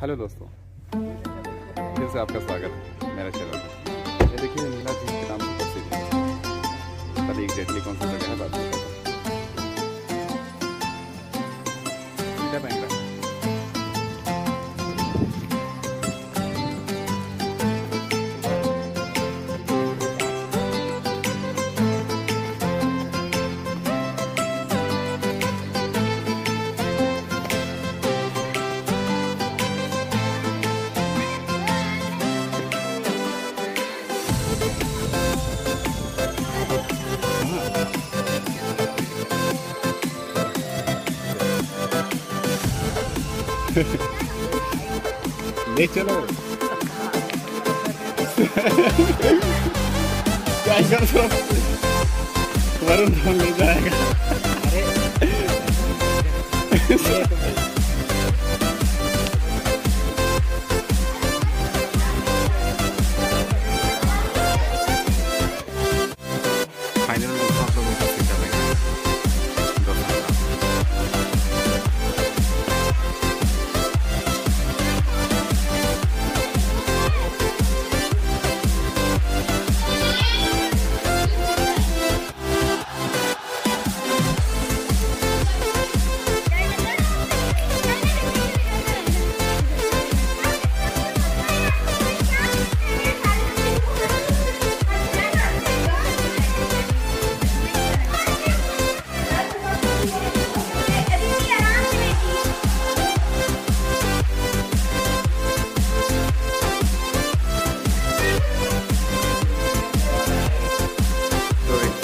Hello दोस्तों। फिर से आपका स्वागत है मेरे चैनल में ये देखिए नीला जी के नाम से कल एक डेडली कौन सा ले चलो क्या कर दो वरुण धवन ले जाएगा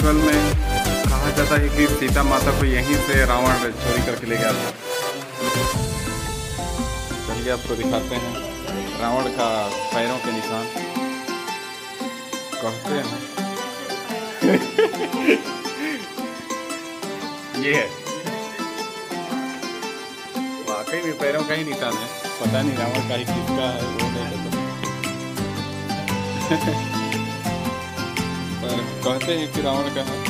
Actual में कहा जाता है कि सीता माता को यहीं से रावण चोरी करके ले गया था। चलिए आपको दिखाते हैं रावण का पैरों के निशान। कहते हैं। ये है। वाकई में पैरों का ही निशान है। पता नहीं रावण का ही किसका है। वो नहीं कहते हैं कि रावण का है